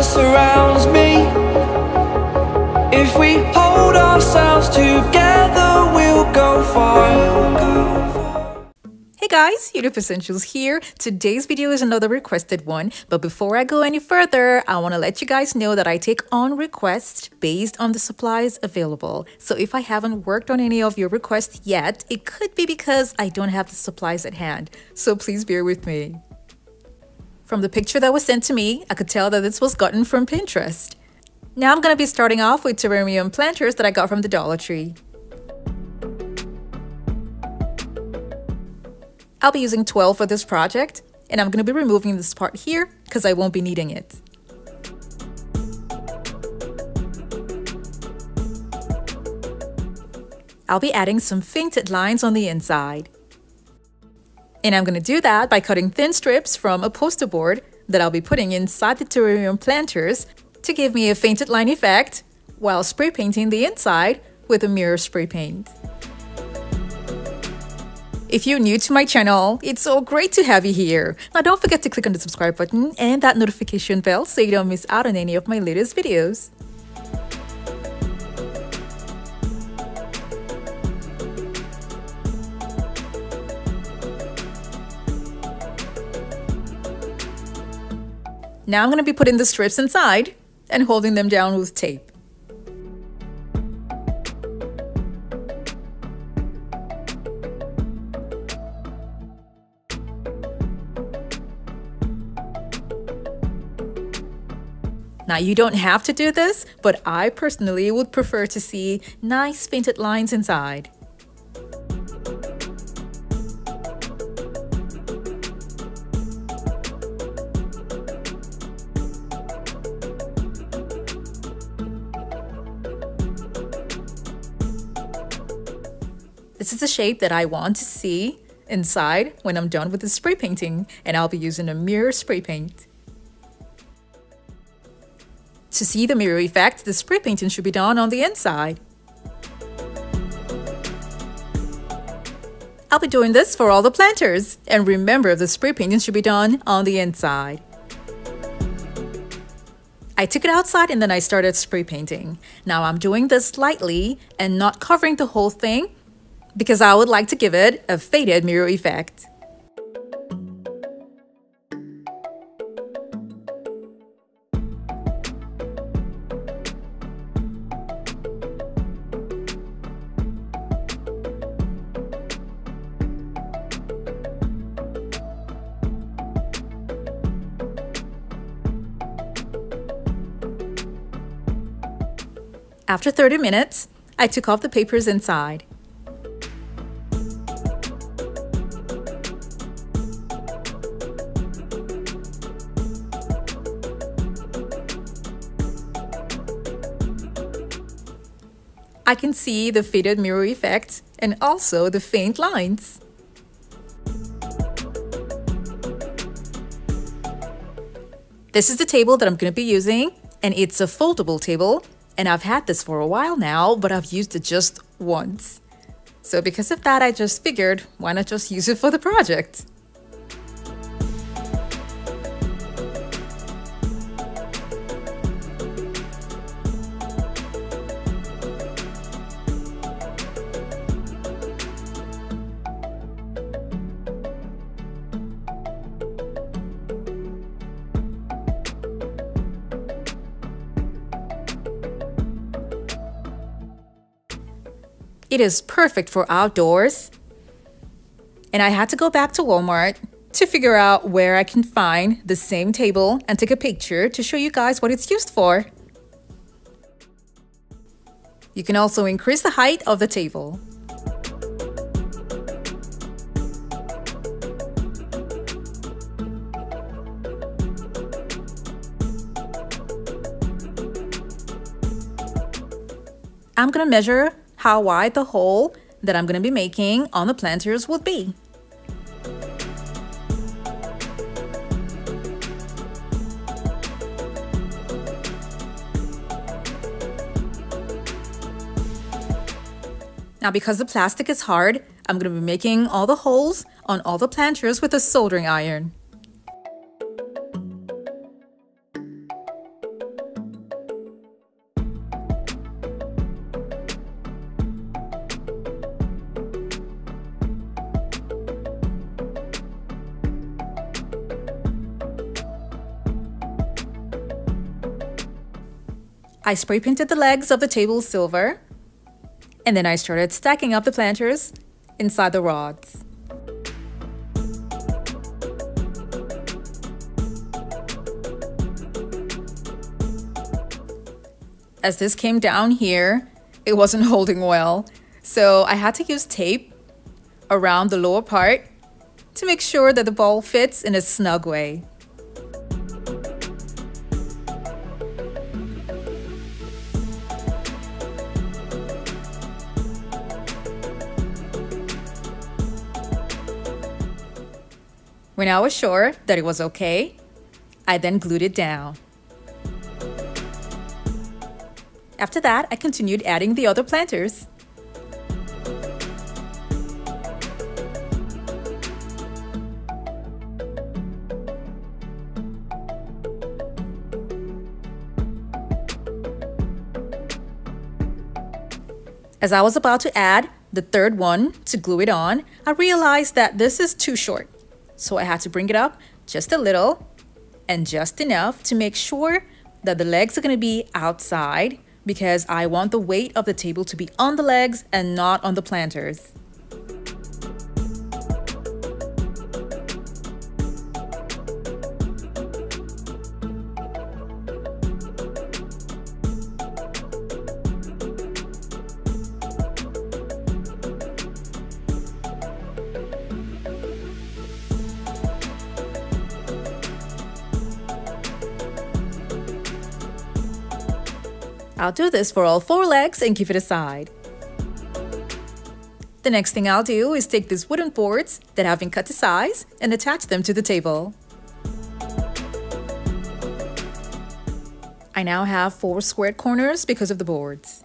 that surrounds me. If we hold ourselves together, we'll go far. Hey guys, Yoduvh Essentials here. Today's video is another requested one, but before I go any further, I want to let you guys know that I take on requests based on the supplies available. So if I haven't worked on any of your requests yet, it could be because I don't have the supplies at hand. So please bear with me. From the picture that was sent to me, I could tell that this was gotten from Pinterest. Now I'm going to be starting off with terrarium planters that I got from the Dollar Tree. I'll be using 12 for this project, and I'm going to be removing this part here because I won't be needing it. I'll be adding some fainted lines on the inside. And I'm going to do that by cutting thin strips from a poster board that I'll be putting inside the terrarium planters to give me a fainted line effect while spray painting the inside with a mirror spray paint. If you're new to my channel, it's so great to have you here. Now don't forget to click on the subscribe button and that notification bell so you don't miss out on any of my latest videos. Now I'm going to be putting the strips inside and holding them down with tape. Now, you don't have to do this, but I personally would prefer to see nice painted lines inside. This is the shape that I want to see inside when I'm done with the spray painting, and I'll be using a mirror spray paint. To see the mirror effect, the spray painting should be done on the inside. I'll be doing this for all the planters. And remember, the spray painting should be done on the inside. I took it outside and then I started spray painting. Now I'm doing this lightly and not covering the whole thing because I would like to give it a faded mirror effect. After 30 minutes, I took off the papers inside. I can see the faded mirror effect and also the faint lines. This is the table that I'm going to be using and it's a foldable table and I've had this for a while now, but I've used it just once. So because of that, I just figured, why not just use it for the project? It is perfect for outdoors. And I had to go back to Walmart to figure out where I can find the same table and take a picture to show you guys what it's used for. You can also increase the height of the table. I'm gonna measure how wide the hole that I'm going to be making on the planters would be. Now because the plastic is hard, I'm going to be making all the holes on all the planters with a soldering iron. I spray painted the legs of the table silver, and then I started stacking up the planters inside the rods. As this came down here, it wasn't holding well, so I had to use tape around the lower part to make sure that the ball fits in a snug way. When I was sure that it was okay, I then glued it down. After that, I continued adding the other planters. As I was about to add the third one to glue it on, I realized that this is too short. So I had to bring it up just a little and just enough to make sure that the legs are going to be outside because I want the weight of the table to be on the legs and not on the planters. I'll do this for all four legs and keep it aside. The next thing I'll do is take these wooden boards that have been cut to size and attach them to the table. I now have four squared corners because of the boards.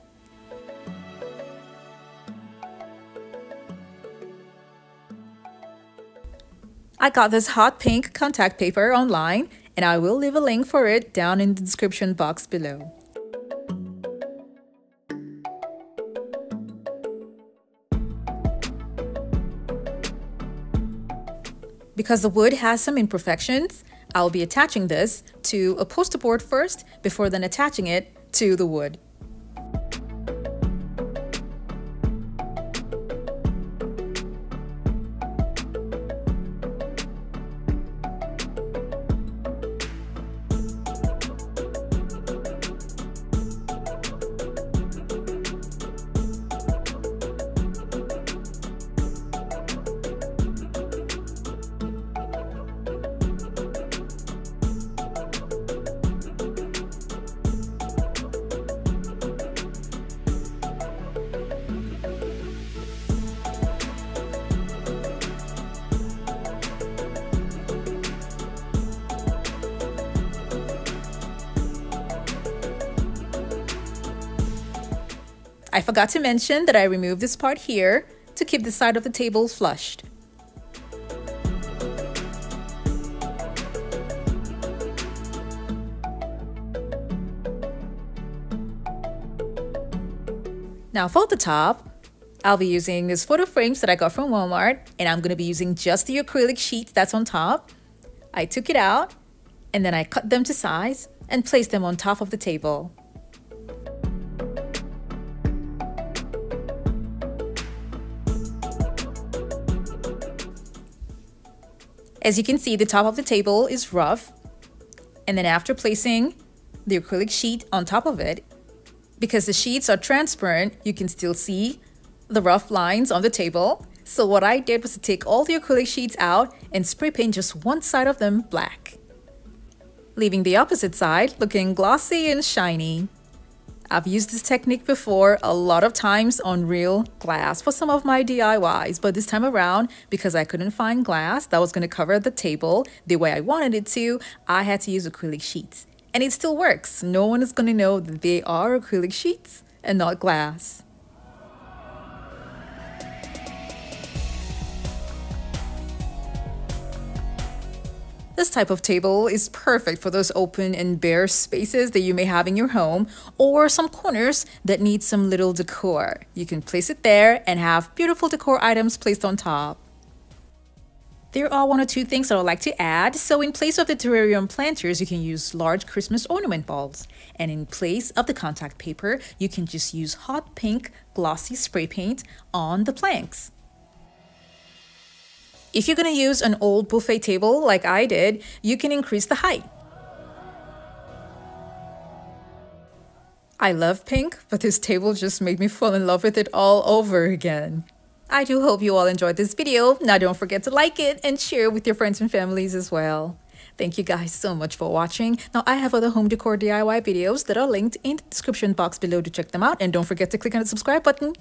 I got this hot pink contact paper online and I will leave a link for it down in the description box below. Because the wood has some imperfections, I'll be attaching this to a poster board first before then attaching it to the wood. I forgot to mention that I removed this part here to keep the side of the table flushed. Now for the top, I'll be using these photo frames that I got from Walmart and I'm going to be using just the acrylic sheet that's on top. I took it out and then I cut them to size and placed them on top of the table. As you can see, the top of the table is rough. And then after placing the acrylic sheet on top of it, because the sheets are transparent, you can still see the rough lines on the table. So what I did was to take all the acrylic sheets out and spray paint just one side of them black, leaving the opposite side looking glossy and shiny. I've used this technique before a lot of times on real glass for some of my DIYs, but this time around, because I couldn't find glass that was going to cover the table the way I wanted it to, I had to use acrylic sheets. And it still works. No one is going to know that they are acrylic sheets and not glass. This type of table is perfect for those open and bare spaces that you may have in your home or some corners that need some little decor. You can place it there and have beautiful decor items placed on top. There are one or two things that I'd like to add. So in place of the terrarium planters, you can use large Christmas ornament balls. And in place of the contact paper, you can just use hot pink glossy spray paint on the planks. If you're going to use an old buffet table like I did, you can increase the height. I love pink, but this table just made me fall in love with it all over again. I do hope you all enjoyed this video. Now don't forget to like it and share it with your friends and families as well. Thank you guys so much for watching. Now I have other home decor DIY videos that are linked in the description box below to check them out and don't forget to click on the subscribe button.